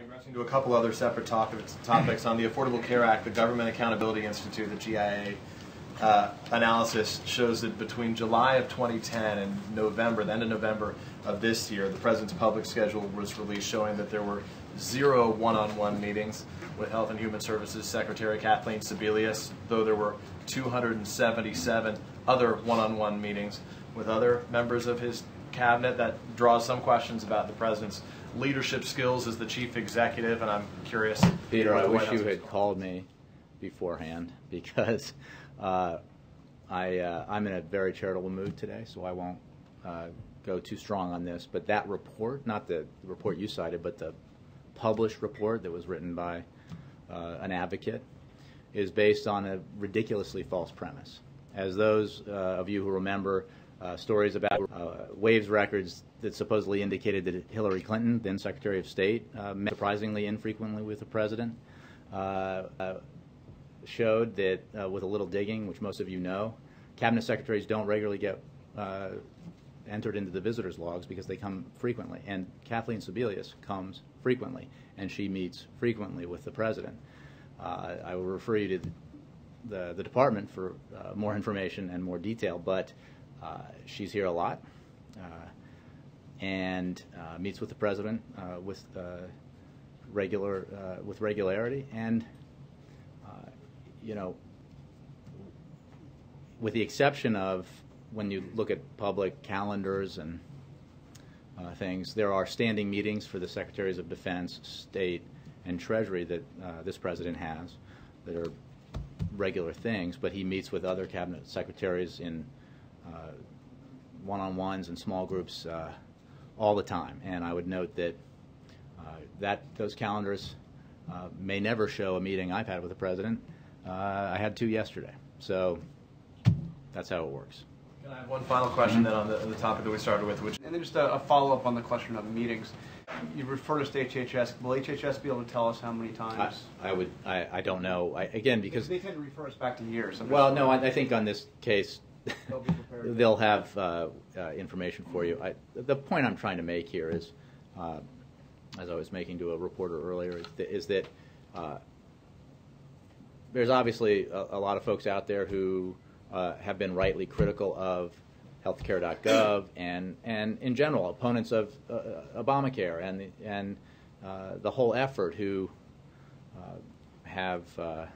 Digressing to a couple other separate topics, topics on the Affordable Care Act, the Government Accountability Institute, the GIA, uh, analysis shows that between July of 2010 and November, the end of November of this year, the president's public schedule was released showing that there were zero one-on-one meetings with Health and Human Services Secretary Kathleen Sebelius, though there were 277 other one-on-one meetings with other members of his cabinet. That draws some questions about the president's leadership skills as the chief executive, and I'm curious. Peter, I wish you had called me beforehand because uh, I, uh, I'm in a very charitable mood today, so I won't uh, go too strong on this. But that report, not the report you cited, but the published report that was written by uh, an advocate, is based on a ridiculously false premise. As those uh, of you who remember uh, stories about uh, Waves records that supposedly indicated that Hillary Clinton, then Secretary of State, uh, met surprisingly infrequently with the president, uh, uh, showed that uh, with a little digging, which most of you know, cabinet secretaries don't regularly get entered into the visitors logs because they come frequently. And Kathleen Sebelius comes frequently, and she meets frequently with the president. I will refer you to the, the, department for more information and more detail, but she's here a lot uh, and uh, meets with the president uh, with uh, regular uh, with regularity and uh, you know with the exception of when you look at public calendars and uh, things, there are standing meetings for the secretaries of defense, state, and treasury that uh, this president has that are regular things, but he meets with other cabinet secretaries in uh, one-on-ones and small groups uh, all the time. And I would note that uh, that those calendars uh, may never show a meeting I've had with the president. Uh, I had two yesterday, so that's how it works. Can I have one final question then on the, the topic that we started with, which And then just a, a follow-up on the question of meetings. You refer us to HHS. Will HHS be able to tell us how many times? I would, I, I don't know. I, again, because They tend to refer us back to years. I'm well, no, I, I think on this case, They'll they'll have uh, uh, information for you. I, the point I'm trying to make here is, uh, as I was making to a reporter earlier, is that, is that uh, there's obviously a, a lot of folks out there who uh, have been rightly critical of healthcare.gov and, and in general opponents of uh, Obamacare and the, and uh, the whole effort who uh, have uh,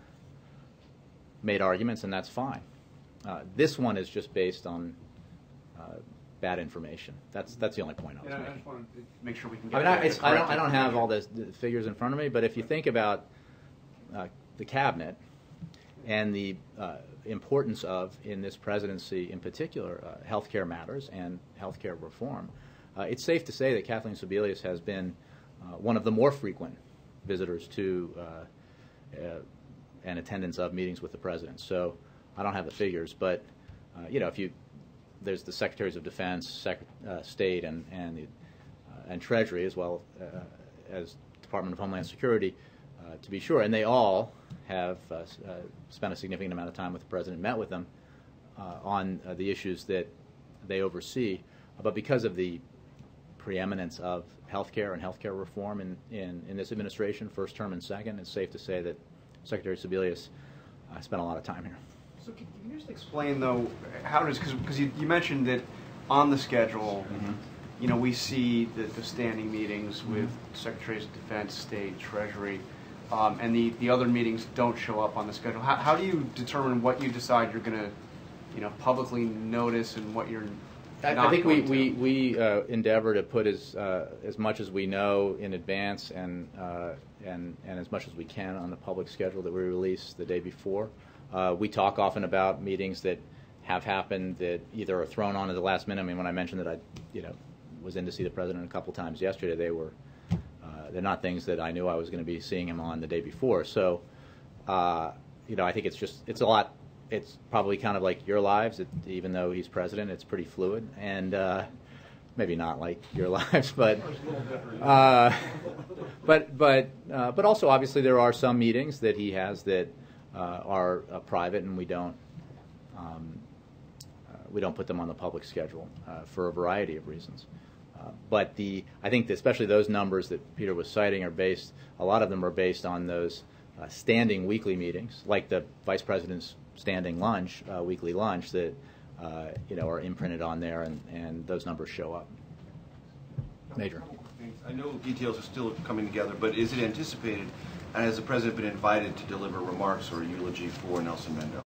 made arguments, and that's fine. Uh, this one is just based on uh, bad information. That's that's the only point I was Yeah, I making. just wanted to make sure we can I mean, I, I don't, I don't have all information. the, figures in front of me, but if you think about uh, the cabinet and the uh, importance of, in this presidency in particular, uh, healthcare matters and healthcare reform, uh, it's safe to say that Kathleen Sebelius has been uh, one of the more frequent visitors to uh, uh, and attendance of meetings with the president. So I don't have the figures, but uh, you know, if you there's the secretaries of defense, sec, uh, state, and and uh, and treasury as well uh, as Department of Homeland Security, uh, to be sure, and they all have spent a significant amount of time with the president, met with them on the issues that they oversee. But because of the preeminence of healthcare and healthcare reform in, in, in this administration, first term and second, it's safe to say that Secretary Sebelius uh, spent a lot of time here. So can can you just explain though how does because you, you mentioned that on the schedule, Mm-hmm. you know, we see the, the standing meetings with secretaries of defense, state, treasury, um, and the, the other meetings don't show up on the schedule. How, how do you determine what you decide you're going to, you know, publicly notice and what you're I think we, we, we uh, endeavor to put as, uh, as much as we know in advance and, uh, and, and as much as we can on the public schedule that we release the day before. Uh, we talk often about meetings that have happened that either are thrown on at the last minute. I mean, when I mentioned that I, you know, was in to see the president a couple times yesterday, they were, uh, they're not things that I knew I was going to be seeing him on the day before. So, uh, you know, I think it's just, it's a lot, it's probably kind of like your lives, it, even though he's president, it's pretty fluid. And uh, maybe not like your lives, but, uh, but, but, uh, but also obviously there are some meetings that he has that are uh, private and we don't, um, uh, we don't put them on the public schedule uh, for a variety of reasons. Uh, but the I think that especially those numbers that Peter was citing are based. A lot of them are based on those uh, standing weekly meetings, like the vice president's standing lunch, uh, weekly lunch that uh, you know are imprinted on there, and, and those numbers show up. Major. I know details are still coming together, but is it anticipated, and has the president been invited to deliver remarks or eulogy for Nelson Mandela?